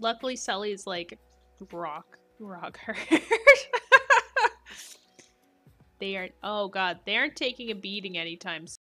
Luckily, Sully's like rock, rock hard. they aren't. Oh god, they aren't taking a beating anytime soon.